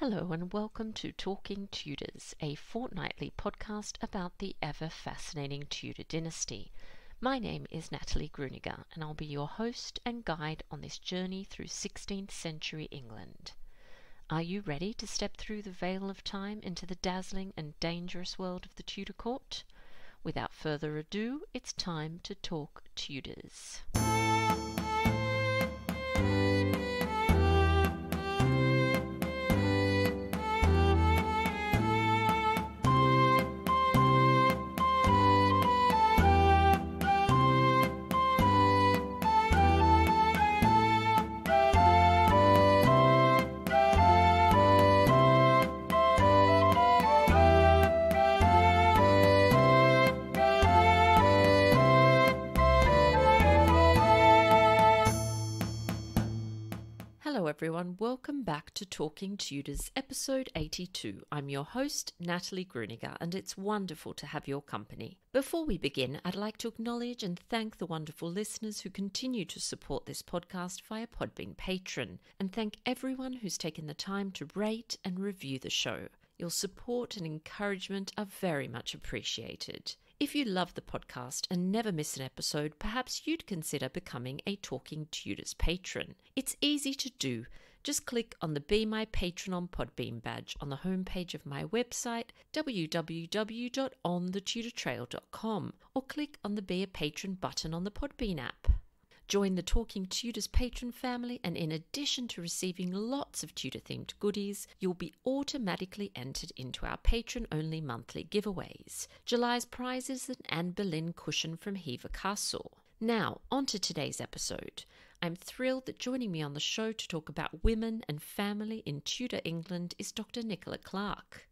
Hello, and welcome to Talking Tudors, a fortnightly podcast about the ever fascinating Tudor dynasty. My name is Natalie Grueninger, and I'll be your host and guide on this journey through 16th century England. Are you ready to step through the veil of time into the dazzling and dangerous world of the Tudor court? Without further ado, it's time to talk Tudors. Everyone. Welcome back to Talking Tudors, episode 82. I'm your host, Natalie Grueninger, and it's wonderful to have your company. Before we begin, I'd like to acknowledge and thank the wonderful listeners who continue to support this podcast via Podbean Patron, and thank everyone who's taken the time to rate and review the show. Your support and encouragement are very much appreciated. If you love the podcast and never miss an episode, perhaps you'd consider becoming a Talking Tudors patron. It's easy to do. Just click on the Be My Patron on Podbean badge on the homepage of my website, www.onthetudortrail.com, or click on the Be a Patron button on the Podbean app. Join the Talking Tudors patron family, and in addition to receiving lots of Tudor themed goodies, you'll be automatically entered into our patron only monthly giveaways. July's prize is an Anne Boleyn cushion from Hever Castle. Now, on to today's episode. I'm thrilled that joining me on the show to talk about women and family in Tudor England is Dr. Nicola Clark.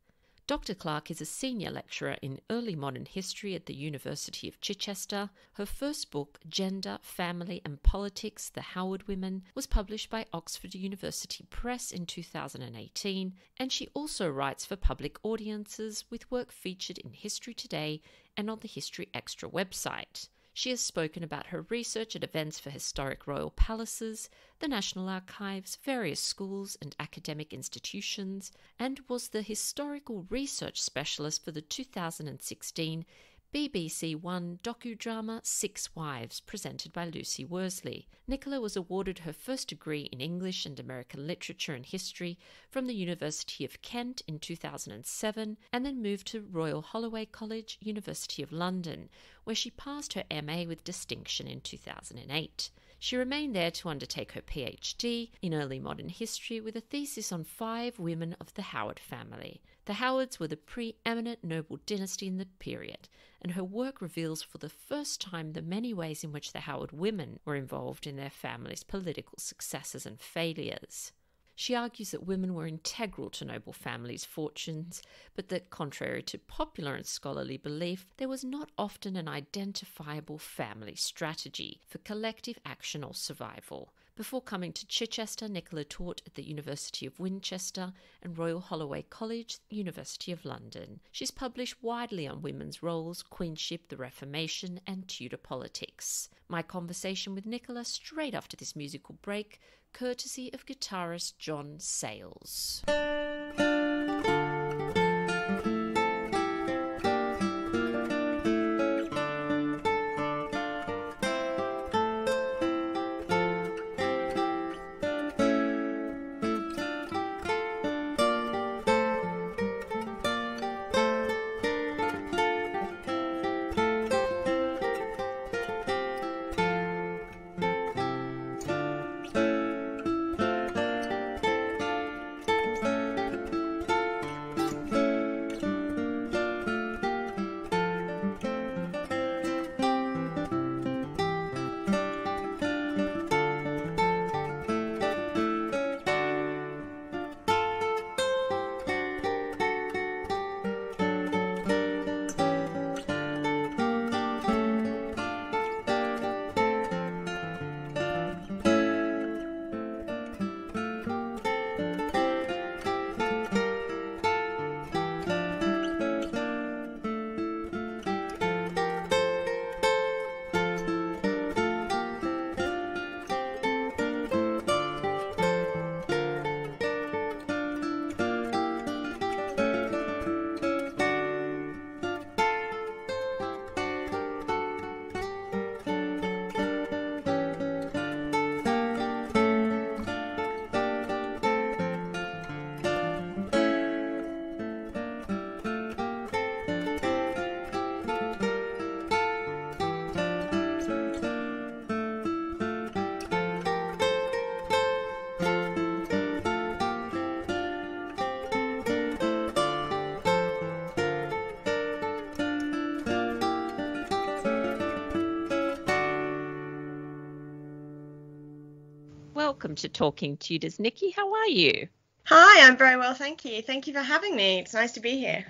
Dr. Clark is a senior lecturer in early modern history at the University of Chichester. Her first book, Gender, Family and Politics The Howard Women, was published by Oxford University Press in 2018, and she also writes for public audiences with work featured in History Today and on the History Extra website. She has spoken about her research at events for historic royal palaces, the National Archives, various schools and academic institutions, and was the historical research specialist for the 2016 BBC One docudrama Six Wives, presented by Lucy Worsley. Nicola was awarded her first degree in English and American Literature and History from the University of Kent in 2007 and then moved to Royal Holloway College, University of London, where she passed her MA with distinction in 2008. She remained there to undertake her PhD in early modern history with a thesis on five women of the Howard family. The Howards were the preeminent noble dynasty in the period, and her work reveals for the first time the many ways in which the Howard women were involved in their family's political successes and failures. She argues that women were integral to noble families' fortunes, but that, contrary to popular and scholarly belief, there was not often an identifiable family strategy for collective action or survival. Before coming to Chichester, Nicola taught at the University of Winchester and Royal Holloway College, University of London. She's published widely on women's roles, queenship, the Reformation, and Tudor politics. My conversation with Nicola straight after this musical break, courtesy of guitarist Jon Sayles. Welcome to Talking Tudors. Nikki, how are you? Hi, I'm very well, thank you. Thank you for having me. It's nice to be here.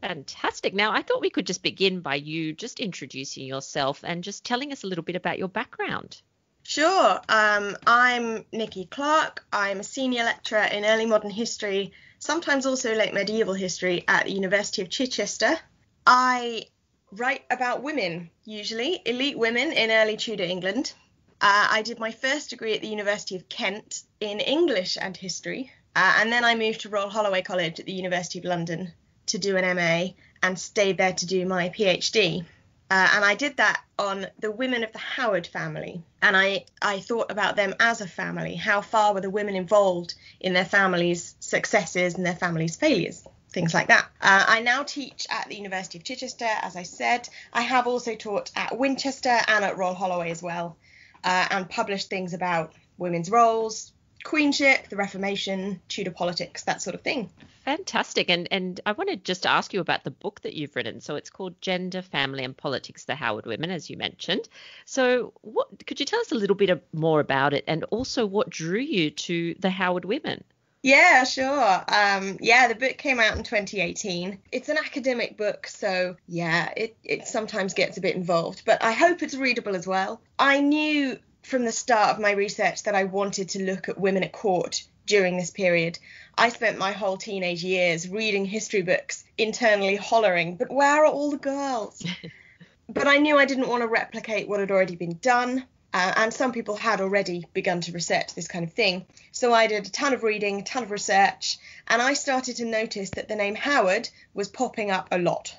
Fantastic. Now, I thought we could just begin by you just introducing yourself and just telling us a little bit about your background. Sure. Um, I'm Nikki Clark. I'm a senior lecturer in early modern history, sometimes also late medieval history at the University of Chichester. I write about women, usually elite women in early Tudor England. Uh, I did my first degree at the University of Kent in English and history, uh, and then I moved to Royal Holloway College at the University of London to do an MA and stayed there to do my PhD. Uh, and I did that on the women of the Howard family. And I, I thought about them as a family. How far were the women involved in their families' successes and their families' failures? Things like that. Uh, I now teach at the University of Chichester, as I said. I have also taught at Winchester and at Royal Holloway as well, uh, and published things about women's roles, queenship, the Reformation, Tudor politics, that sort of thing. Fantastic. And and I wanted just to ask you about the book that you've written. So it's called Gender, Family and Politics, the Howard Women, as you mentioned. So what could you tell us a little bit more about it and also what drew you to the Howard Women? Yeah, sure. Um, yeah, the book came out in 2018. It's an academic book, so yeah, it, it sometimes gets a bit involved, but I hope it's readable as well. I knew from the start of my research that I wanted to look at women at court during this period. I spent my whole teenage years reading history books, internally hollering, but where are all the girls? but I knew I didn't want to replicate what had already been done. Uh, and some people had already begun to research this kind of thing. So I did a ton of reading, a ton of research, and I started to notice that the name Howard was popping up a lot.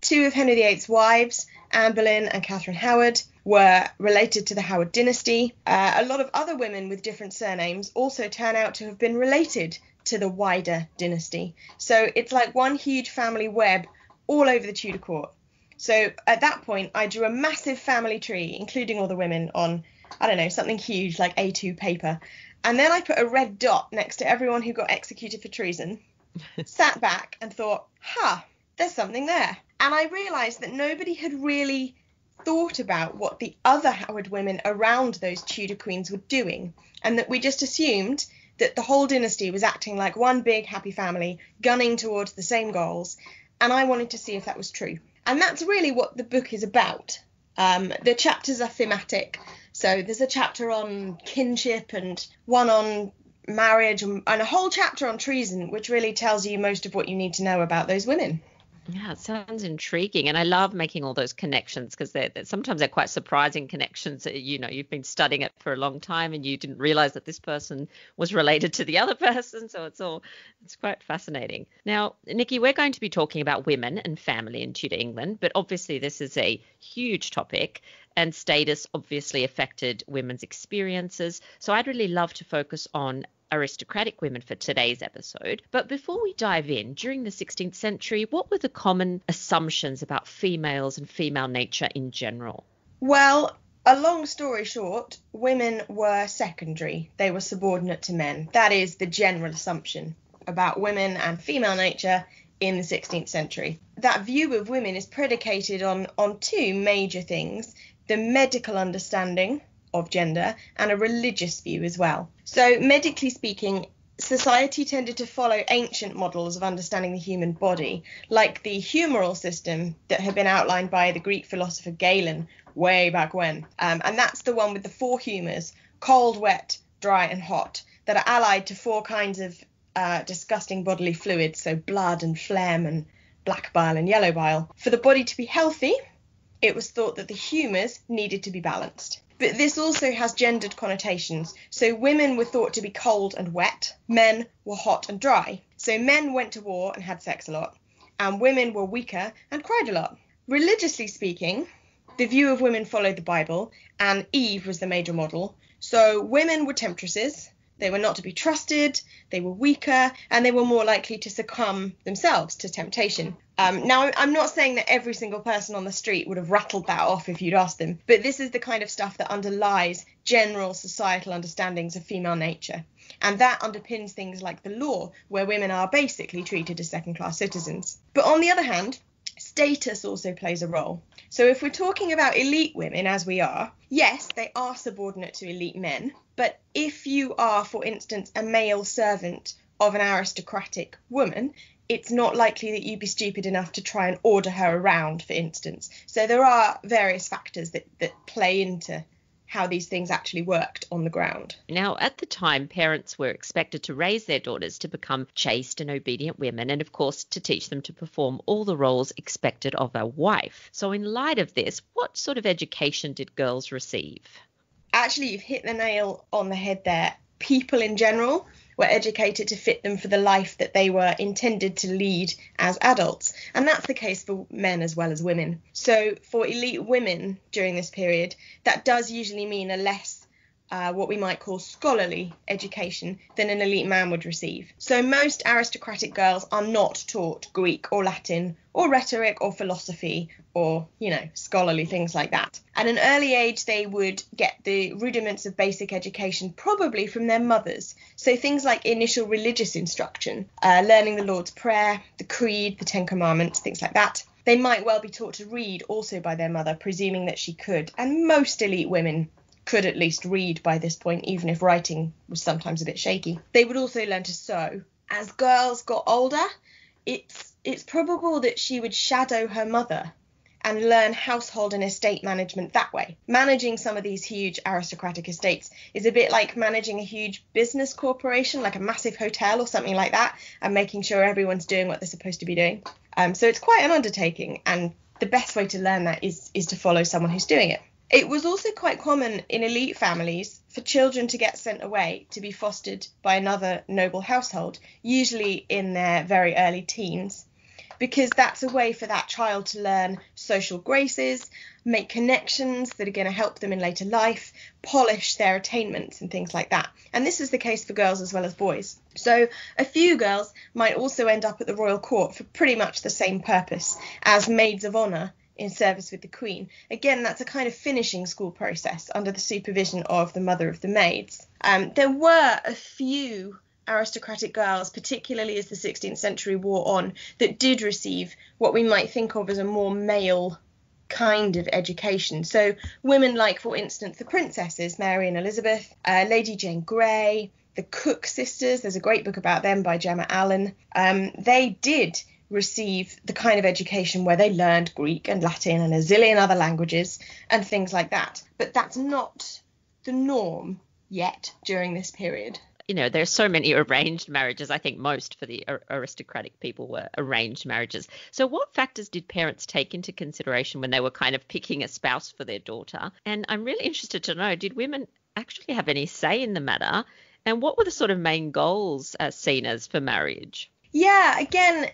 Two of Henry VIII's wives, Anne Boleyn and Catherine Howard, were related to the Howard dynasty. Uh, a lot of other women with different surnames also turn out to have been related to the wider dynasty. So it's like one huge family web all over the Tudor court. So at that point, I drew a massive family tree, including all the women, on, I don't know, something huge like A2 paper. And then I put a red dot next to everyone who got executed for treason, sat back and thought, huh, there's something there. And I realised that nobody had really thought about what the other Howard women around those Tudor queens were doing, and that we just assumed that the whole dynasty was acting like one big happy family, gunning towards the same goals, and I wanted to see if that was true. And that's really what the book is about. Um, the chapters are thematic, so there's a chapter on kinship and one on marriage and, and a whole chapter on treason, which really tells you most of what you need to know about those women. Yeah, it sounds intriguing, and I love making all those connections because they're, they're, sometimes they're quite surprising connections. You know, you've been studying it for a long time, and you didn't realize that this person was related to the other person. So it's all it's quite fascinating. Now, Nikki, we're going to be talking about women and family in Tudor England, but obviously this is a huge topic, and status obviously affected women's experiences. So I'd really love to focus on aristocratic women for today's episode. But before we dive in, during the 16th century, what were the common assumptions about females and female nature in general? Well, a long story short, women were secondary. They were subordinate to men. That is the general assumption about women and female nature in the 16th century. That view of women is predicated on, on two major things the medical understanding of gender and a religious view as well. So, medically speaking, society tended to follow ancient models of understanding the human body, like the humoral system that had been outlined by the Greek philosopher Galen way back when. Um, and that's the one with the four humors cold, wet, dry, and hot that are allied to four kinds of uh, disgusting bodily fluids, so blood and phlegm and black bile and yellow bile. For the body to be healthy, it was thought that the humors needed to be balanced. But this also has gendered connotations. So women were thought to be cold and wet, men were hot and dry. So men went to war and had sex a lot, and women were weaker and cried a lot. Religiously speaking, the view of women followed the Bible, and Eve was the major model. So women were temptresses, they were not to be trusted, they were weaker, and they were more likely to succumb themselves to temptation. Um, now, I'm not saying that every single person on the street would have rattled that off if you'd asked them, but this is the kind of stuff that underlies general societal understandings of female nature. And that underpins things like the law, where women are basically treated as second class citizens. But on the other hand, status also plays a role. So if we're talking about elite women, as we are, yes, they are subordinate to elite men. But if you are, for instance, a male servant of an aristocratic woman, it's not likely that you'd be stupid enough to try and order her around, for instance. So there are various factors that, that play into how these things actually worked on the ground. Now, at the time, parents were expected to raise their daughters to become chaste and obedient women, and of course, to teach them to perform all the roles expected of a wife. So, in light of this, what sort of education did girls receive? Actually, you've hit the nail on the head there. People in general were educated to fit them for the life that they were intended to lead as adults. And that's the case for men as well as women. So, for elite women during this period, that does usually mean a less uh, what we might call scholarly education than an elite man would receive. So most aristocratic girls are not taught Greek or Latin or rhetoric or philosophy or, you know, scholarly things like that. At an early age, they would get the rudiments of basic education probably from their mothers. So things like initial religious instruction, uh, learning the Lord's Prayer, the Creed, the Ten Commandments, things like that. They might well be taught to read also by their mother, presuming that she could. And most elite women could at least read by this point, even if writing was sometimes a bit shaky. They would also learn to sew. As girls got older, it's it's probable that she would shadow her mother and learn household and estate management that way. Managing some of these huge aristocratic estates is a bit like managing a huge business corporation, like a massive hotel or something like that, and making sure everyone's doing what they're supposed to be doing. Um, so it's quite an undertaking, and the best way to learn that is is to follow someone who's doing it. It was also quite common in elite families for children to get sent away to be fostered by another noble household, usually in their very early teens, because that's a way for that child to learn social graces, make connections that are going to help them in later life, polish their attainments, and things like that. And this is the case for girls as well as boys. So, a few girls might also end up at the royal court for pretty much the same purpose as maids of honour in service with the Queen. Again, that's a kind of finishing school process under the supervision of the mother of the maids. Um, there were a few aristocratic girls, particularly as the 16th century wore on, that did receive what we might think of as a more male kind of education. So, women like, for instance, the princesses, Mary and Elizabeth, uh, Lady Jane Grey, the Cooke sisters, there's a great book about them by Gemma Allen. Um, they did receive the kind of education where they learned Greek and Latin and a zillion other languages and things like that. But that's not the norm yet during this period. You know, there's so many arranged marriages. I think most for the aristocratic people were arranged marriages. So, what factors did parents take into consideration when they were kind of picking a spouse for their daughter? And I'm really interested to know did women actually have any say in the matter? And what were the sort of main goals uh, seen as for marriage? Yeah, again,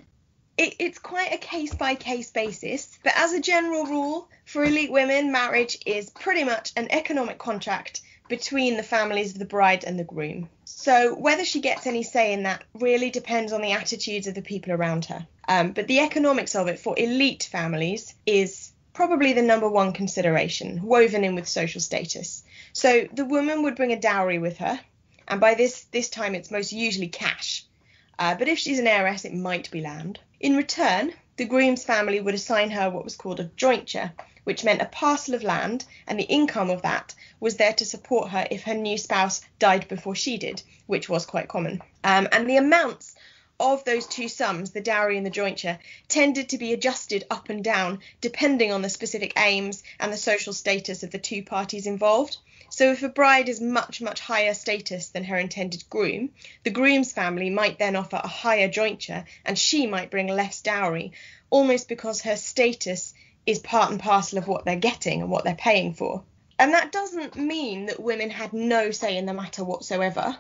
it, it's quite a case by case basis, but as a general rule, for elite women, marriage is pretty much an economic contract between the families of the bride and the groom. So whether she gets any say in that really depends on the attitudes of the people around her. Um, but the economics of it for elite families is probably the number one consideration, woven in with social status. So the woman would bring a dowry with her, and by this this time it's most usually cash. Uh, but if she's an heiress, it might be land. In return, the groom's family would assign her what was called a jointure, which meant a parcel of land, and the income of that was there to support her if her new spouse died before she did, which was quite common. Um, and the amounts of those two sums, the dowry and the jointure, tended to be adjusted up and down depending on the specific aims and the social status of the two parties involved. So if a bride is much, much higher status than her intended groom, the groom's family might then offer a higher jointure and she might bring less dowry, almost because her status is part and parcel of what they're getting and what they're paying for. And that doesn't mean that women had no say in the matter whatsoever.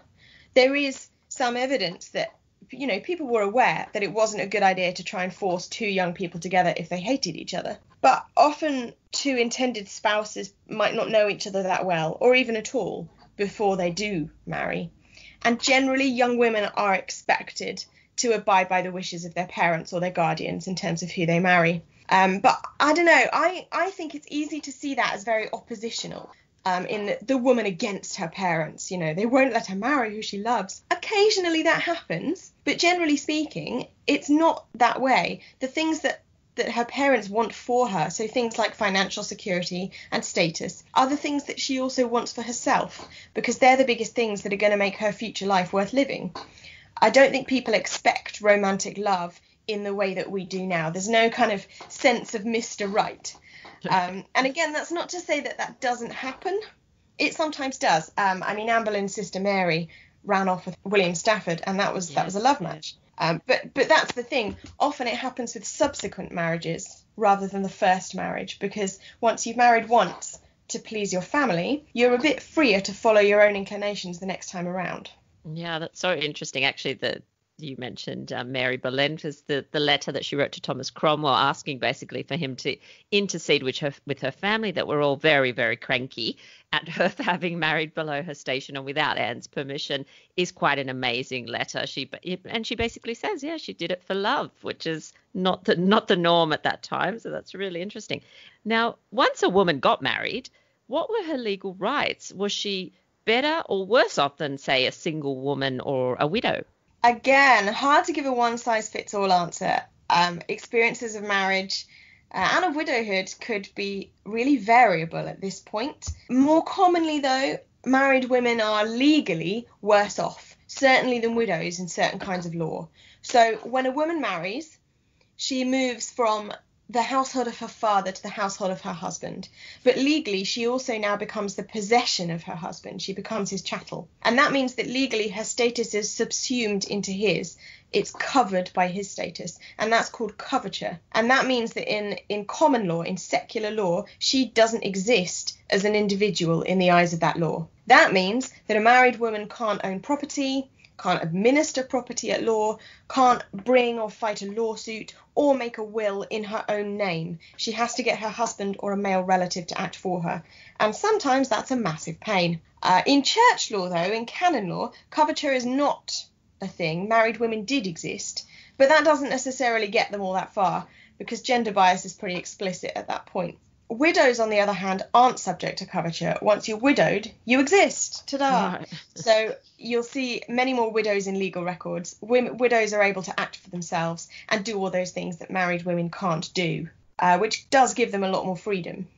There is some evidence that you know, people were aware that it wasn't a good idea to try and force two young people together if they hated each other. But often, two intended spouses might not know each other that well, or even at all, before they do marry. And generally, young women are expected to abide by the wishes of their parents or their guardians in terms of who they marry. Um, but I don't know. I, I think it's easy to see that as very oppositional um, in the, woman against her parents. You know, they won't let her marry who she loves. Occasionally that happens, but generally speaking, it's not that way. The things that that her parents want for her, so things like financial security and status, are the things that she also wants for herself because they're the biggest things that are going to make her future life worth living. I don't think people expect romantic love in the way that we do now. There's no kind of sense of Mr. Right. Um, and again, that's not to say that that doesn't happen. It sometimes does. Um, I mean, Anne Boleyn's sister Mary ran off with William Stafford, and that was that was a love match. Um, but but that's the thing. Often it happens with subsequent marriages rather than the first marriage, because once you've married once to please your family, you're a bit freer to follow your own inclinations the next time around. Yeah, that's so interesting. Actually, the you mentioned um, Mary Boleyn the, the letter that she wrote to Thomas Cromwell asking basically for him to intercede with her with her family that were all very very cranky at her having married below her station and without Anne's permission is quite an amazing letter. She and she basically says yeah she did it for love, which is not the not the norm at that time. So that's really interesting. Now once a woman got married, what were her legal rights? Was she better or worse off than, say, a single woman or a widow? Again, hard to give a one size fits all answer. Um, experiences of marriage uh, and of widowhood could be really variable at this point. More commonly, though, married women are legally worse off, certainly than widows in certain kinds of law. So when a woman marries, she moves from the household of her father to the household of her husband. But legally, she also now becomes the possession of her husband. She becomes his chattel. And that means that legally her status is subsumed into his. It's covered by his status. And that's called coverture. And that means that in, in common law, in secular law, she doesn't exist as an individual in the eyes of that law. That means that a married woman can't own property, can't administer property at law, can't bring or fight a lawsuit, or make a will in her own name. She has to get her husband or a male relative to act for her. And sometimes that's a massive pain. Uh, in church law, though, in canon law, coverture is not a thing. Married women did exist, but that doesn't necessarily get them all that far because gender bias is pretty explicit at that point. Widows, on the other hand, aren't subject to coverture. Once you're widowed, you exist. Ta-da! Right. so you'll see many more widows in legal records. Women, widows are able to act for themselves and do all those things that married women can't do, uh, which does give them a lot more freedom.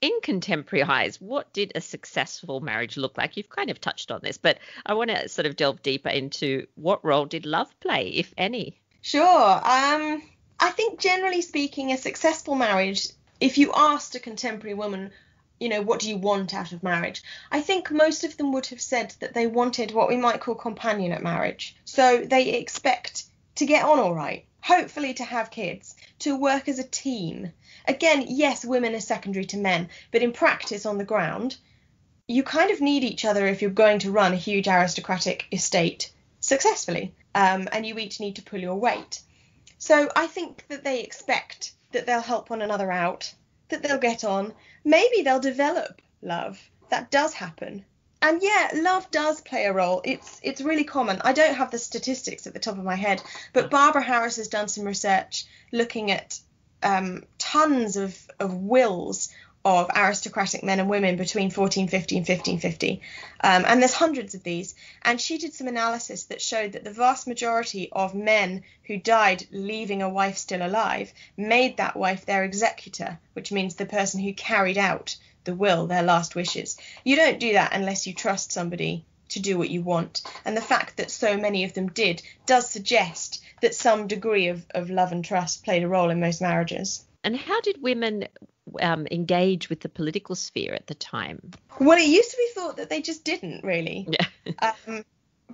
In contemporary eyes, what did a successful marriage look like? You've kind of touched on this, but I want to sort of delve deeper into what role did love play, if any? Sure. Um, I think generally speaking, a successful marriage if you asked a contemporary woman, you know, what do you want out of marriage? I think most of them would have said that they wanted what we might call companionate marriage. So they expect to get on all right, hopefully to have kids, to work as a team. Again, yes, women are secondary to men, but in practice on the ground, you kind of need each other if you're going to run a huge aristocratic estate successfully, um, and you each need to pull your weight. So I think that they expect that they'll help one another out, that they'll get on. Maybe they'll develop love. That does happen. And yeah, love does play a role. It's it's really common. I don't have the statistics at the top of my head, but Barbara Harris has done some research looking at um, tons of, of wills of aristocratic men and women between 1450 and 1550. Um, and there's hundreds of these. And she did some analysis that showed that the vast majority of men who died leaving a wife still alive made that wife their executor, which means the person who carried out the will, their last wishes. You don't do that unless you trust somebody to do what you want. And the fact that so many of them did does suggest that some degree of, of love and trust played a role in most marriages. And how did women um, engage with the political sphere at the time? Well, it used to be thought that they just didn't really. Yeah. um,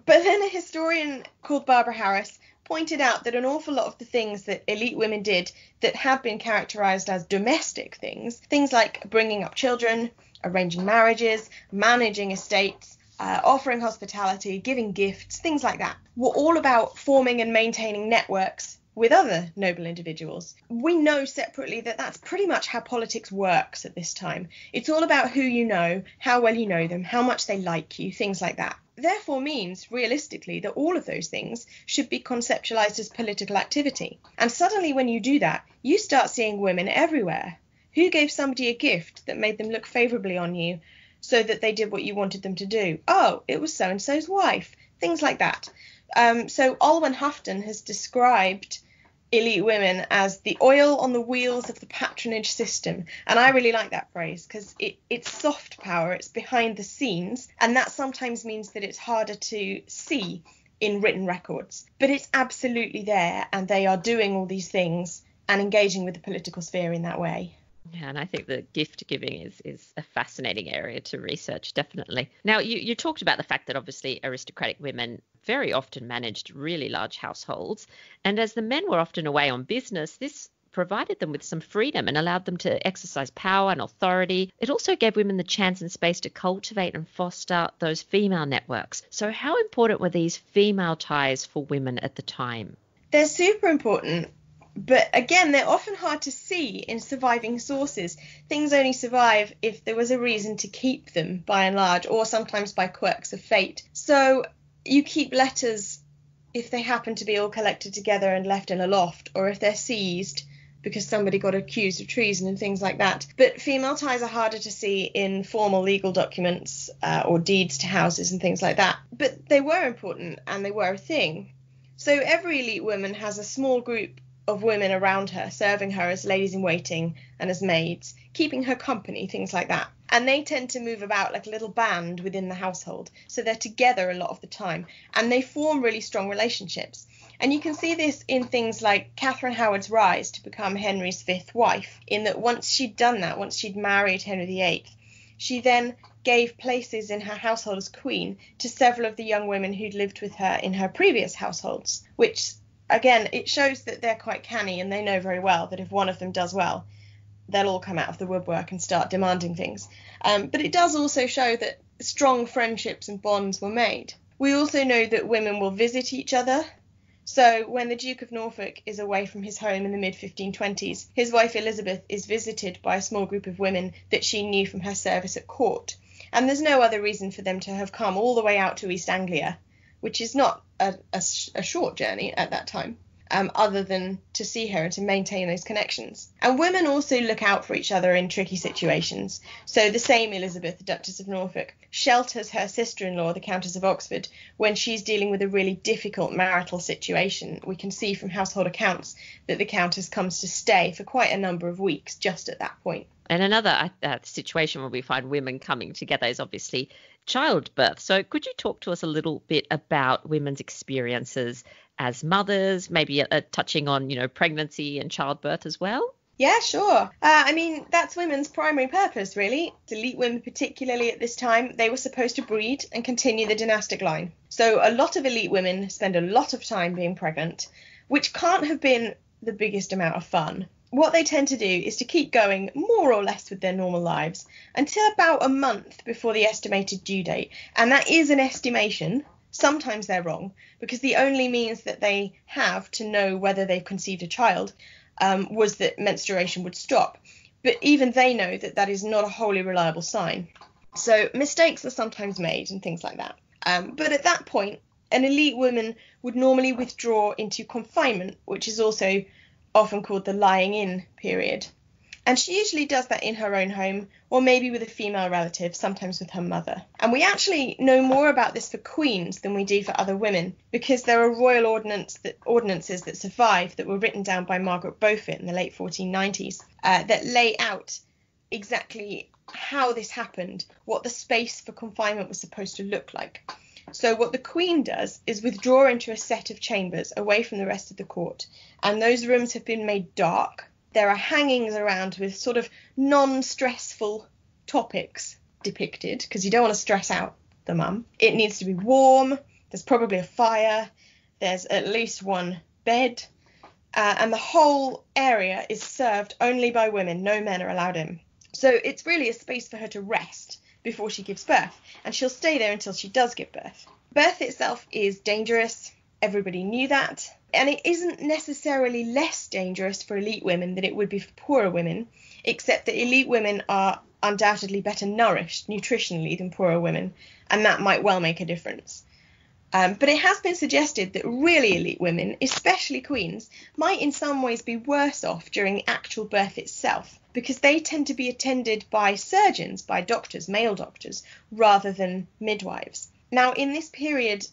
but then a historian called Barbara Harris pointed out that an awful lot of the things that elite women did that have been characterized as domestic things, things like bringing up children, arranging marriages, managing estates, uh, offering hospitality, giving gifts, things like that, were all about forming and maintaining networks with other noble individuals. We know separately that that's pretty much how politics works at this time. It's all about who you know, how well you know them, how much they like you, things like that. Therefore, means realistically that all of those things should be conceptualized as political activity. And suddenly, when you do that, you start seeing women everywhere. Who gave somebody a gift that made them look favorably on you so that they did what you wanted them to do? Oh, it was so and so's wife. Things like that. Um, so Olwen Hufton has described elite women as the oil on the wheels of the patronage system. And I really like that phrase because it, it's soft power, it's behind the scenes, and that sometimes means that it's harder to see in written records. But it's absolutely there, and they are doing all these things and engaging with the political sphere in that way. Yeah, and I think the gift giving is is a fascinating area to research, definitely. Now, you, you talked about the fact that obviously aristocratic women very often managed really large households, and as the men were often away on business, this provided them with some freedom and allowed them to exercise power and authority. It also gave women the chance and space to cultivate and foster those female networks. So, how important were these female ties for women at the time? They're super important but again, they're often hard to see in surviving sources. Things only survive if there was a reason to keep them, by and large, or sometimes by quirks of fate. So you keep letters if they happen to be all collected together and left in a loft, or if they're seized because somebody got accused of treason and things like that. But female ties are harder to see in formal legal documents uh, or deeds to houses and things like that. But they were important and they were a thing. So every elite woman has a small group of women around her, serving her as ladies in waiting and as maids, keeping her company, things like that. And they tend to move about like a little band within the household. So they're together a lot of the time and they form really strong relationships. And you can see this in things like Catherine Howard's rise to become Henry's fifth wife, in that once she'd done that, once she'd married Henry VIII, she then gave places in her household as queen to several of the young women who'd lived with her in her previous households, which again, it shows that they're quite canny and they know very well that if one of them does well, they'll all come out of the woodwork and start demanding things. Um, but it does also show that strong friendships and bonds were made. We also know that women will visit each other. So when the Duke of Norfolk is away from his home in the mid 1520s, his wife Elizabeth is visited by a small group of women that she knew from her service at court. And there's no other reason for them to have come all the way out to East Anglia which is not a, a, a short journey at that time. Um, other than to see her and to maintain those connections. And women also look out for each other in tricky situations. So the same Elizabeth, the Duchess of Norfolk, shelters her sister in law, the Countess of Oxford, when she's dealing with a really difficult marital situation. We can see from household accounts that the Countess comes to stay for quite a number of weeks just at that point. And another uh, situation where we find women coming together is obviously childbirth. So, could you talk to us a little bit about women's experiences as mothers, maybe uh, touching on, you know, pregnancy and childbirth as well? Yeah, sure. Uh, I mean, that's women's primary purpose, really. Elite women, particularly at this time, they were supposed to breed and continue the dynastic line. So, a lot of elite women spend a lot of time being pregnant, which can't have been the biggest amount of fun what they tend to do is to keep going more or less with their normal lives until about a month before the estimated due date. And that is an estimation. Sometimes they're wrong because the only means that they have to know whether they've conceived a child um, was that menstruation would stop. But even they know that that is not a wholly reliable sign. So mistakes are sometimes made and things like that. Um, but at that point, an elite woman would normally withdraw into confinement, which is also often called the lying in period. And she usually does that in her own home or maybe with a female relative, sometimes with her mother. And we actually know more about this for queens than we do for other women because there are royal ordinance that, ordinances that survive that were written down by Margaret Beaufort in the late 1490s uh, that lay out exactly how this happened, what the space for confinement was supposed to look like. So what the Queen does is withdraw into a set of chambers away from the rest of the court, and those rooms have been made dark. There are hangings around with sort of non-stressful topics depicted because you don't want to stress out the mum. It needs to be warm. There's probably a fire. There's at least one bed. Uh, and the whole area is served only by women. No men are allowed in. So it's really a space for her to rest before she gives birth, and she'll stay there until she does give birth. Birth itself is dangerous, everybody knew that, and it isn't necessarily less dangerous for elite women than it would be for poorer women, except that elite women are undoubtedly better nourished nutritionally than poorer women, and that might well make a difference. Um, but it has been suggested that really elite women, especially queens, might in some ways be worse off during the actual birth itself because they tend to be attended by surgeons, by doctors, male doctors, rather than midwives. Now, in this period,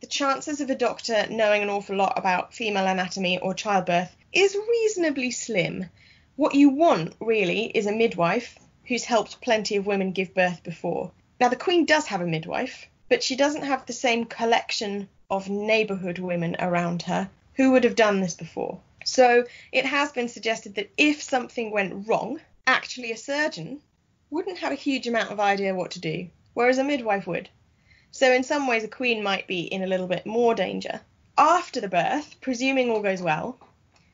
the chances of a doctor knowing an awful lot about female anatomy or childbirth is reasonably slim. What you want, really, is a midwife who's helped plenty of women give birth before. Now, the Queen does have a midwife, but she doesn't have the same collection of neighbourhood women around her who would have done this before. So it has been suggested that if something went wrong, actually a surgeon wouldn't have a huge amount of idea what to do, whereas a midwife would. So in some ways, a queen might be in a little bit more danger. After the birth, presuming all goes well,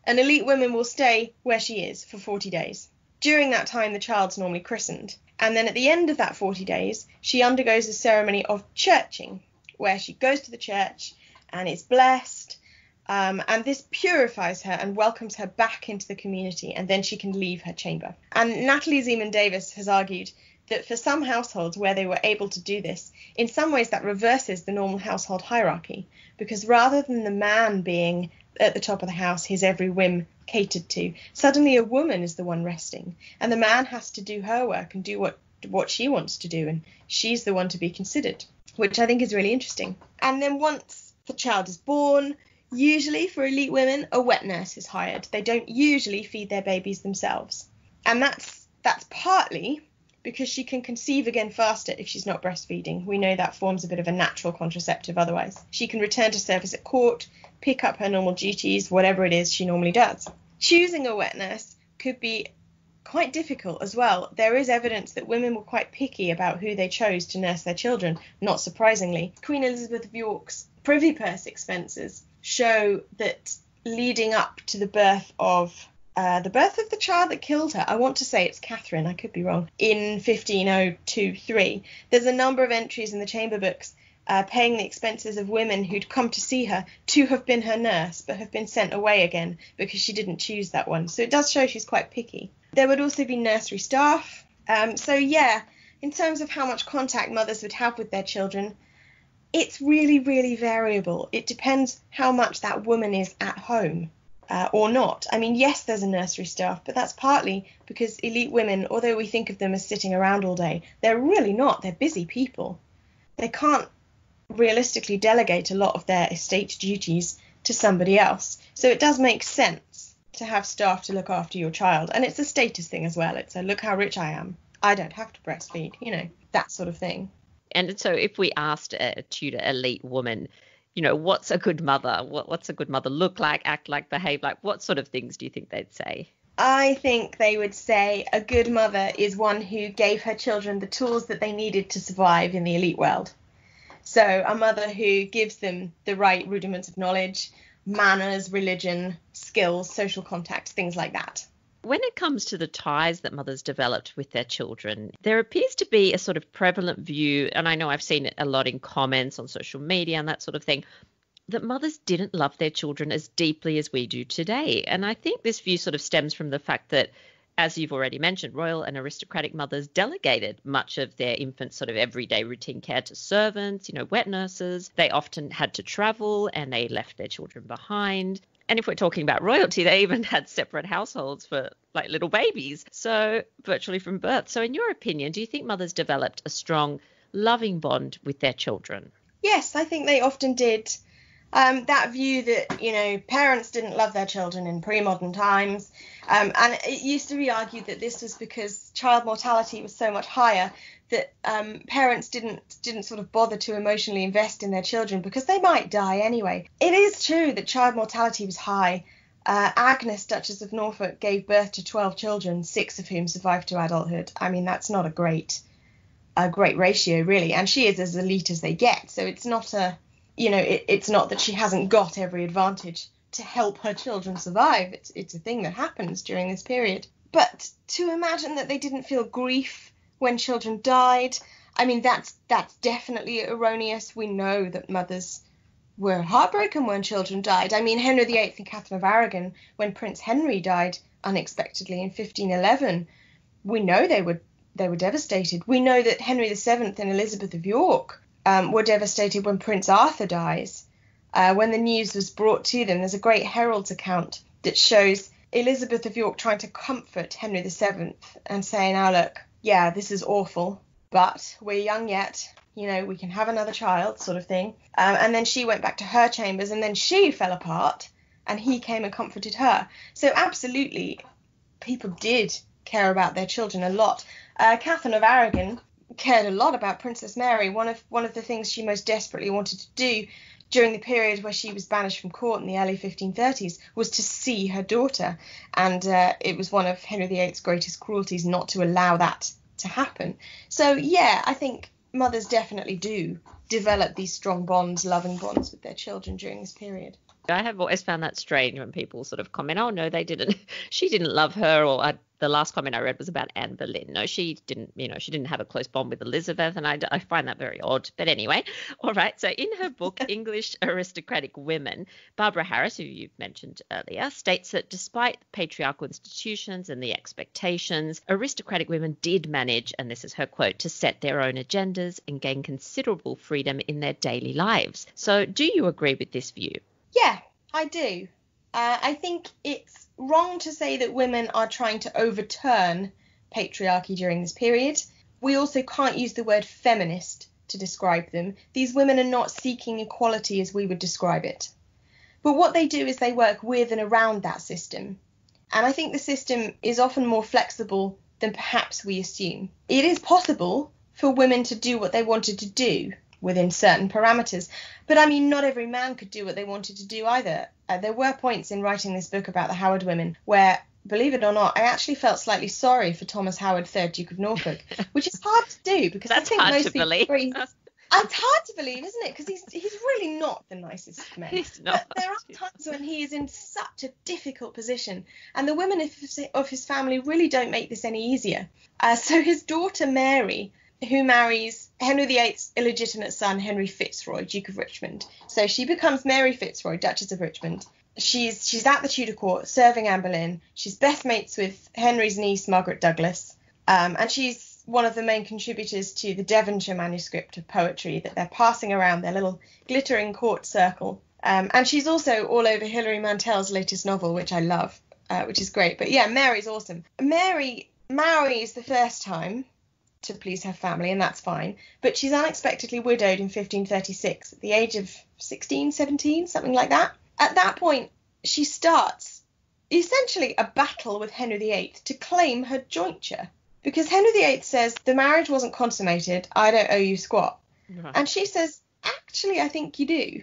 an elite woman will stay where she is for 40 days. During that time, the child's normally christened, and then at the end of that 40 days, she undergoes a ceremony of churching, where she goes to the church and is blessed. Um, and this purifies her and welcomes her back into the community, and then she can leave her chamber. And Natalie Zemon Davis has argued that for some households where they were able to do this, in some ways that reverses the normal household hierarchy, because rather than the man being at the top of the house, his every whim catered to, suddenly a woman is the one resting, and the man has to do her work and do what what she wants to do, and she's the one to be considered which I think is really interesting. And then once the child is born, usually for elite women, a wet nurse is hired. They don't usually feed their babies themselves. And that's that's partly because she can conceive again faster if she's not breastfeeding. We know that forms a bit of a natural contraceptive otherwise. She can return to service at court, pick up her normal duties, whatever it is she normally does. Choosing a wet nurse could be quite difficult as well. There is evidence that women were quite picky about who they chose to nurse their children, not surprisingly. Queen Elizabeth of York's privy purse expenses show that leading up to the birth of uh, the birth of the child that killed her, I want to say it's Catherine, I could be wrong, in 1502 3. there's a number of entries in the chamber books uh, paying the expenses of women who'd come to see her to have been her nurse but have been sent away again because she didn't choose that one. So it does show she's quite picky. There would also be nursery staff. Um, so, yeah, in terms of how much contact mothers would have with their children, it's really, really variable. It depends how much that woman is at home uh, or not. I mean, yes, there's a nursery staff, but that's partly because elite women, although we think of them as sitting around all day, they're really not. They're busy people. They can't realistically delegate a lot of their estate duties to somebody else. So it does make sense to have staff to look after your child. And it's a status thing as well. It's a look how rich I am. I don't have to breastfeed, you know, that sort of thing. And so if we asked a Tudor elite woman, you know, what's a good mother? What, what's a good mother look like, act like, behave like? What sort of things do you think they'd say? I think they would say a good mother is one who gave her children the tools that they needed to survive in the elite world. So, a mother who gives them the right rudiments of knowledge, manners, religion, skills, social contact, things like that. When it comes to the ties that mothers developed with their children, there appears to be a sort of prevalent view, and I know I've seen it a lot in comments on social media and that sort of thing, that mothers didn't love their children as deeply as we do today. And I think this view sort of stems from the fact that as you've already mentioned, royal and aristocratic mothers delegated much of their infants' sort of everyday routine care to servants, you know, wet nurses. They often had to travel and they left their children behind. And if we're talking about royalty, they even had separate households for like little babies. So, virtually from birth. So, in your opinion, do you think mothers developed a strong, loving bond with their children? Yes, I think they often did. Um, that view that you know parents didn't love their children in pre-modern times um, and it used to be argued that this was because child mortality was so much higher that um, parents didn't didn't sort of bother to emotionally invest in their children because they might die anyway. It is true that child mortality was high. Uh, Agnes, Duchess of Norfolk, gave birth to 12 children, six of whom survived to adulthood. I mean, that's not a great a great ratio, really. And she is as elite as they get. So it's not a, you know, it, it's not that she hasn't got every advantage to help her children survive. It's it's a thing that happens during this period. But to imagine that they didn't feel grief when children died, I mean that's that's definitely erroneous. We know that mothers were heartbroken when children died. I mean Henry VIII and Catherine of Aragon, when Prince Henry died unexpectedly in 1511, we know they were they were devastated. We know that Henry VII and Elizabeth of York um, were devastated when Prince Arthur dies uh, when the news was brought to them, there's a great Herald's account that shows Elizabeth of York trying to comfort Henry VII and saying, "Now look, yeah, this is awful, but we're young yet. You know, we can have another child, sort of thing." Um, and then she went back to her chambers, and then she fell apart, and he came and comforted her. So absolutely, people did care about their children a lot. Uh, Catherine of Aragon cared a lot about Princess Mary. One of one of the things she most desperately wanted to do during the period where she was banished from court in the early 1530s was to see her daughter, and uh, it was one of Henry VIII's greatest cruelties not to allow that to happen. So yeah, I think mothers definitely do develop these strong bonds, loving bonds with their children during this period. I have always found that strange when people sort of comment, "Oh no, they didn't. she didn't love her," or I, the last comment I read was about Anne Boleyn. No, she didn't. You know, she didn't have a close bond with Elizabeth, and I, I find that very odd. But anyway, all right. So in her book English Aristocratic Women, Barbara Harris, who you've mentioned earlier, states that despite patriarchal institutions and the expectations, aristocratic women did manage, and this is her quote, to set their own agendas and gain considerable freedom in their daily lives. So, do you agree with this view? Yeah, I do. Uh, I think it's wrong to say that women are trying to overturn patriarchy during this period. We also can't use the word feminist to describe them. These women are not seeking equality as we would describe it. But what they do is they work with and around that system. And I think the system is often more flexible than perhaps we assume. It is possible for women to do what they wanted to do within certain parameters. But I mean, not every man could do what they wanted to do either. Uh, there were points in writing this book about the Howard women where, believe it or not, I actually felt slightly sorry for Thomas Howard, third Duke of Norfolk, which is hard to do because That's I think hard most to people. believe. agree- It's hard to believe, isn't it? Because he's he's really not the nicest of men. He's not. But there are times when he is in such a difficult position, and the women of his, of his family really don't make this any easier. Uh, so his daughter Mary, who marries Henry VIII's illegitimate son Henry Fitzroy, Duke of Richmond, so she becomes Mary Fitzroy, Duchess of Richmond. She's she's at the Tudor court serving Anne Boleyn. She's best mates with Henry's niece Margaret Douglas, um, and she's one of the main contributors to the Devonshire manuscript of poetry that they're passing around their little glittering court circle. Um, and she's also all over Hilary Mantel's latest novel, which I love, uh, which is great. But yeah, Mary's awesome. Mary marries the first time to please her family, and that's fine. But she's unexpectedly widowed in 1536 at the age of 16, 17, something like that. At that point, she starts essentially a battle with Henry VIII to claim her jointure. Because Henry VIII says, the marriage wasn't consummated, I don't owe you squat. And she says, actually, I think you do.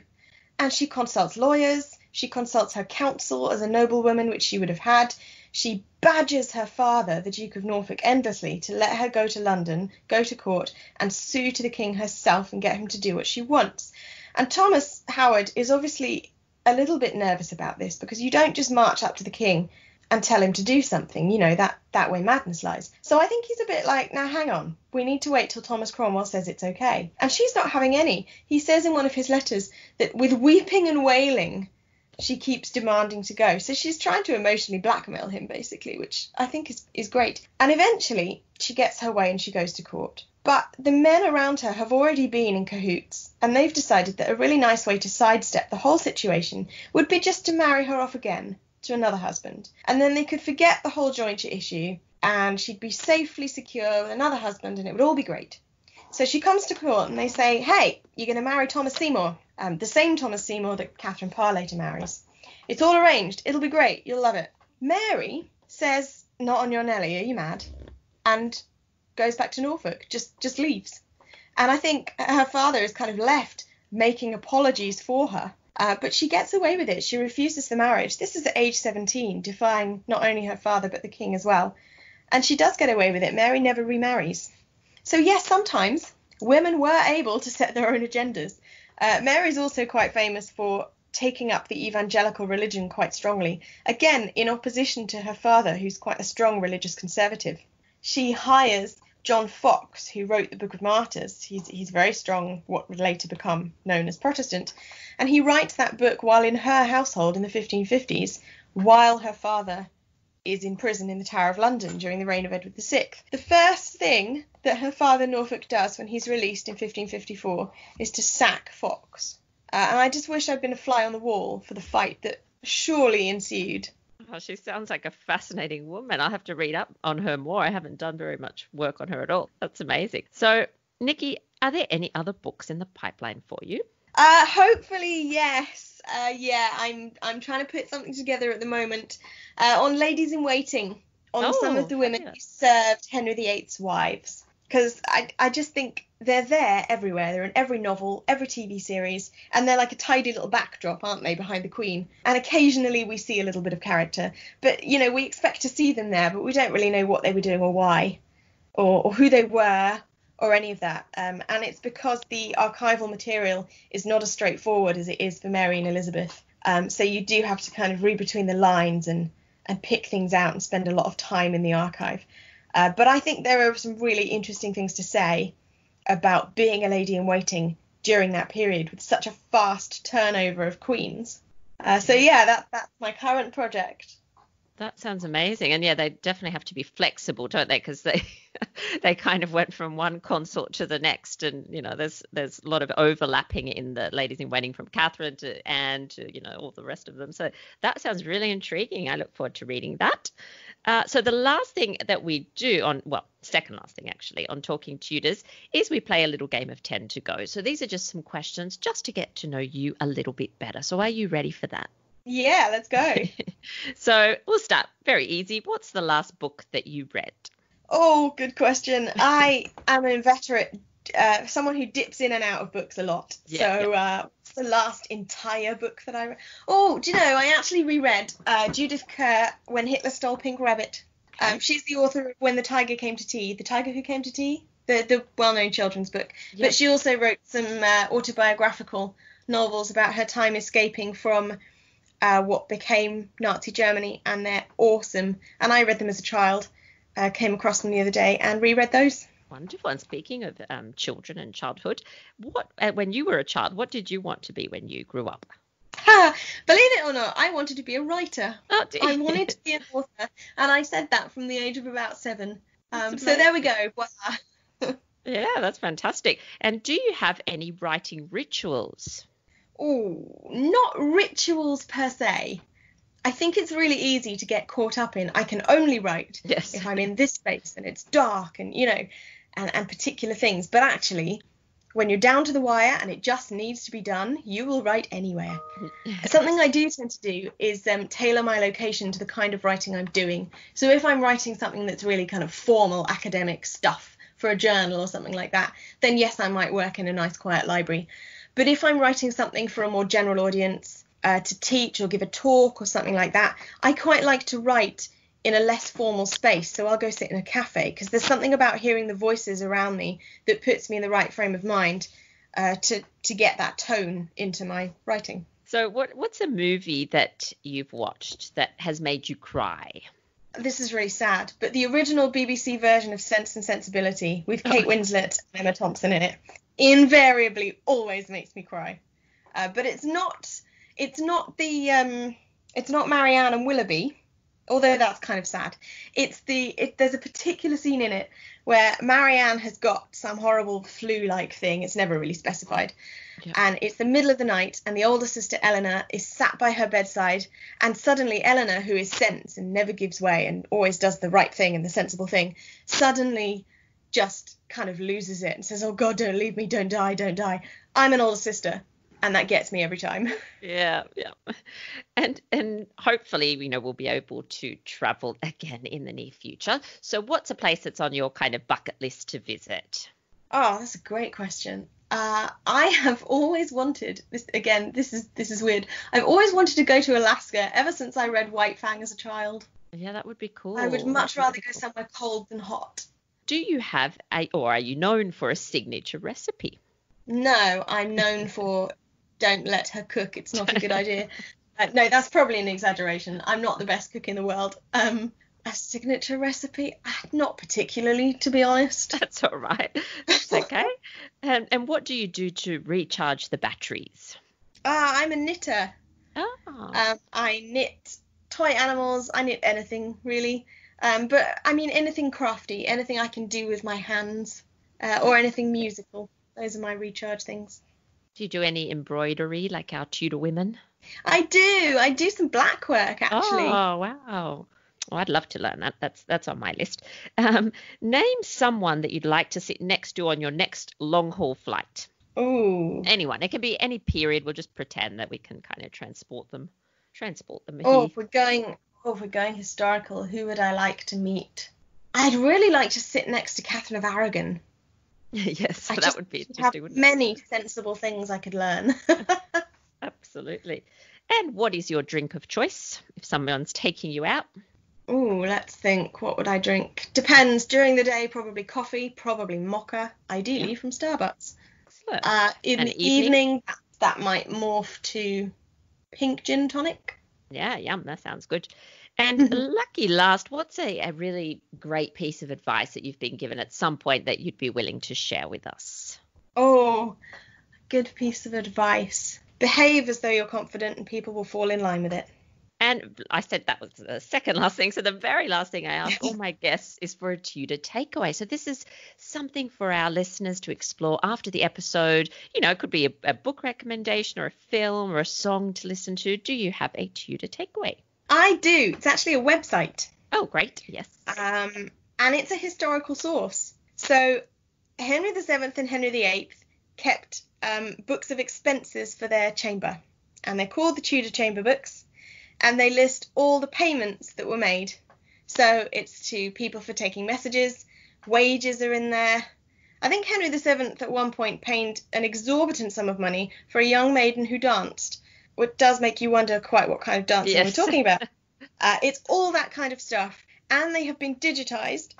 And she consults lawyers, she consults her counsel as a noblewoman, which she would have had. She badgers her father, the Duke of Norfolk, endlessly to let her go to London, go to court, and sue to the king herself and get him to do what she wants. And Thomas Howard is obviously a little bit nervous about this because you don't just march up to the king and tell him to do something. You know, that, that way madness lies. So I think he's a bit like, now hang on, we need to wait till Thomas Cromwell says it's okay. And she's not having any. He says in one of his letters that with weeping and wailing, she keeps demanding to go. So she's trying to emotionally blackmail him, basically, which I think is, is great. And eventually, she gets her way and she goes to court. But the men around her have already been in cahoots, and they've decided that a really nice way to sidestep the whole situation would be just to marry her off again to another husband. And then they could forget the whole jointure issue, and she'd be safely secure with another husband, and it would all be great. So she comes to court, and they say, Hey, you're going to marry Thomas Seymour, um, the same Thomas Seymour that Catherine Parr later marries. It's all arranged. It'll be great. You'll love it. Mary says, Not on your Nelly. Are you mad? And goes back to Norfolk. Just just leaves. And I think her father is kind of left making apologies for her. Uh, but she gets away with it. She refuses the marriage. This is at age 17, defying not only her father but the king as well. And she does get away with it. Mary never remarries. So yes, sometimes women were able to set their own agendas. Uh, Mary's also quite famous for taking up the evangelical religion quite strongly, again in opposition to her father, who's quite a strong religious conservative. She hires John Foxe, who wrote the Book of Martyrs. He's, he's very strong, what would later become known as Protestant. And he writes that book while in her household in the 1550s, while her father is in prison in the Tower of London during the reign of Edward VI. The first thing that her father Norfolk does when he's released in 1554 is to sack Foxe. Uh, and I just wish I'd been a fly on the wall for the fight that surely ensued. Oh, she sounds like a fascinating woman. I'll have to read up on her more. I haven't done very much work on her at all. That's amazing. So, Nikki, are there any other books in the pipeline for you? Uh, hopefully, yes. Uh, yeah, I'm I'm trying to put something together at the moment uh, on ladies in waiting on Oh, some of the women who served Henry VIII's wives because I I just think they're there everywhere. They're in every novel, every TV series, and they're like a tidy little backdrop, aren't they, behind the Queen? And occasionally we see a little bit of character, but you know we expect to see them there, but we don't really know what they were doing or why, or, or who they were. Or any of that, um, and it's because the archival material is not as straightforward as it is for Mary and Elizabeth. Um, so you do have to kind of read between the lines and and pick things out and spend a lot of time in the archive. Uh, but I think there are some really interesting things to say about being a lady in waiting during that period with such a fast turnover of queens. Uh, so yeah, that that's my current project. That sounds amazing. And yeah, they definitely have to be flexible, don't they? Because they they kind of went from one consort to the next, and you know, there's there's a lot of overlapping in the ladies in waiting from Catherine to Anne to you know all the rest of them. So that sounds really intriguing. I look forward to reading that. Uh, so the last thing that we do on well, second last thing actually on Talking Tudors is we play a little game of ten to go. So these are just some questions just to get to know you a little bit better. So are you ready for that? Yeah, let's go. So we'll start very easy. What's the last book that you read? oh, good question. I am an inveterate, uh, someone who dips in and out of books a lot. Yeah, so uh, what's the last entire book that I read? Oh, do you know? I actually reread uh, Judith Kerr When Hitler Stole Pink Rabbit. Um, she's the author of When the Tiger Came to Tea, The Tiger Who Came to Tea, the the well-known children's book. Yep. But she also wrote some uh, autobiographical novels about her time escaping from uh, what became Nazi Germany, and they're awesome. And I read them as a child. Uh, came across them the other day and reread those. Wonderful. And speaking of um, children and childhood, what uh, when you were a child, what did you want to be when you grew up? Ha! Believe it or not, I wanted to be a writer. Oh. I wanted to be an author, and I said that from the age of about seven. Um, so there we go. Yeah, that's fantastic. And do you have any writing rituals? Oh, not rituals per se. I think it's really easy to get caught up in. I can only write Yes. if I'm in this space and it's dark and you know, and, and particular things. But actually, when you're down to the wire and it just needs to be done, you will write anywhere. Something I do tend to do is um, tailor my location to the kind of writing I'm doing. So if I'm writing something that's really kind of formal academic stuff for a journal or something like that, then yes, I might work in a nice quiet library. But if I'm writing something for a more general audience, uh, to teach or give a talk or something like that, I quite like to write in a less formal space. So I'll go sit in a cafe because there's something about hearing the voices around me that puts me in the right frame of mind uh, to to get that tone into my writing. So, what what's a movie that you've watched that has made you cry? This is really sad, but the original BBC version of Sense and Sensibility with Kate Winslet and Emma Thompson in it invariably always makes me cry. Uh, but it's not it's not the um it's not Marianne and Willoughby, although that's kind of sad. It's the it, there's a particular scene in it where Marianne has got some horrible flu-like thing. It's never really specified. Yeah. And it's the middle of the night, and the older sister Elinor is sat by her bedside, and suddenly Elinor, who is sense and never gives way and always does the right thing and the sensible thing, suddenly just kind of loses it and says, "Oh God, don't leave me, don't die, don't die." I'm an older sister, and that gets me every time. Yeah, yeah. And and hopefully, you know, we'll be able to travel again in the near future. So, what's a place that's on your kind of bucket list to visit? Oh, that's a great question. Uh, I have always wanted this again. This is this is weird. I've always wanted to go to Alaska ever since I read White Fang as a child. Yeah, that would be cool. I would much That would rather be go somewhere cold than hot. Do you have a, or are you known for a signature recipe? No, I'm known for don't let her cook. It's not a good idea. Uh, no, that's probably an exaggeration. I'm not the best cook in the world. Um, a signature recipe? Uh, Not particularly, to be honest. That's all right. That's okay. and and what do you do to recharge the batteries? Ah, I'm a knitter. Oh, Um, I knit toy animals. I knit anything really. Um, but I mean anything crafty, anything I can do with my hands, uh, or anything musical. Those are my recharge things. do you do any embroidery like our Tudor women? I do. I do some black work actually. Oh, wow. Oh, I'd love to learn that. That's that's on my list. Um, name someone that you'd like to sit next to on your next long haul flight. Oh. Anyone. It can be any period. We'll just pretend that we can kind of transport them. Transport them. Oh, here. we're going, oh, if we're going historical, who would I like to meet? I'd really like to sit next to Catherine of Aragon. yes, I that would be have interesting. wouldn't it? many sensible things I could learn. Absolutely. And what is your drink of choice if someone's taking you out? Oh, let's think. What would I drink? Depends. During the day, probably coffee, probably mocha, ideally from Starbucks. Excellent. Uh, in And the evening? evening, that, that might morph to pink gin tonic. Yeah, yum, that sounds good. And lucky last, what's a, a really great piece of advice that you've been given at some point that you'd be willing to share with us? Oh, good piece of advice. Behave as though you're confident and people will fall in line with it. And I said that was the second last thing. So the very last thing I ask all my guests is for a Tudor takeaway. So this is something for our listeners to explore after the episode. You know, it could be a, a book recommendation or a film or a song to listen to. Do you have a Tudor takeaway? I do. It's actually a website. Oh, great. Yes. um, and it's a historical source. So Henry VII and Henry VIII kept um, books of expenses for their chamber, and they're called the Tudor Chamber Books, and they list all the payments that were made. So it's to people for taking messages, wages are in there. I think Henry VII at one point paid an exorbitant sum of money for a young maiden who danced, which does make you wonder quite what kind of dancing Yes. we're talking about. Uh, it's all that kind of stuff, and they have been digitized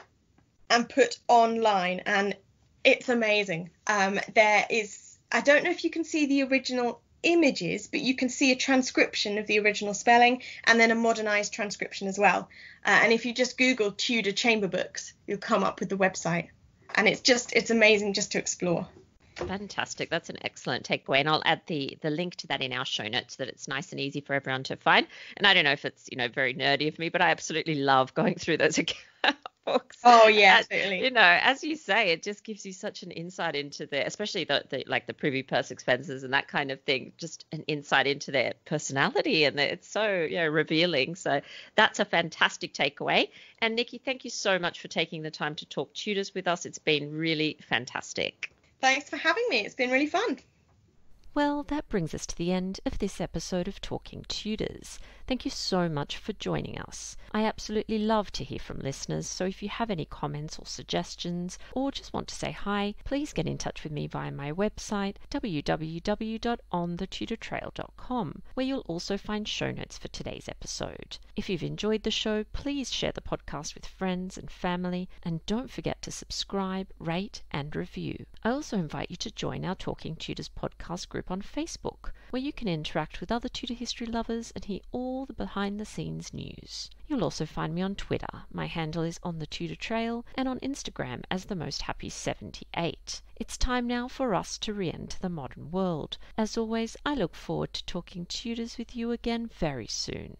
and put online, and it's amazing. Um, there is, I don't know if you can see the original images, but you can see a transcription of the original spelling and then a modernized transcription as well. Uh, and if you just Google Tudor chamber books, you'll come up with the website, and it's just, it's amazing just to explore. Fantastic. That's an excellent takeaway. And I'll add the the link to that in our show notes so that it's nice and easy for everyone to find. And I don't know if it's, you know, very nerdy of me, but I absolutely love going through those account books. Oh yeah, As- totally. You know, as you say, it just gives you such an insight into their, especially the, the like the privy purse expenses and that kind of thing, just an insight into their personality, and it's so you know revealing. So that's a fantastic takeaway. And Nikki, thank you so much for taking the time to talk Tudors with us. It's been really fantastic. Thanks for having me. It's been really fun. Well, that brings us to the end of this episode of Talking Tudors. Thank you so much for joining us. I absolutely love to hear from listeners, so if you have any comments or suggestions, or just want to say hi, please get in touch with me via my website, www.onthetudortrail.com, where you'll also find show notes for today's episode. If you've enjoyed the show, please share the podcast with friends and family, and don't forget to subscribe, rate, and review. I also invite you to join our Talking Tudors podcast group on Facebook, where you can interact with other Tudor history lovers and hear all the behind the scenes news. You'll also find me on Twitter. My handle is on the Tudor Trail and on Instagram as the most happy 78. It's time now for us to re-enter the modern world. As always, I look forward to talking Tudors with you again very soon.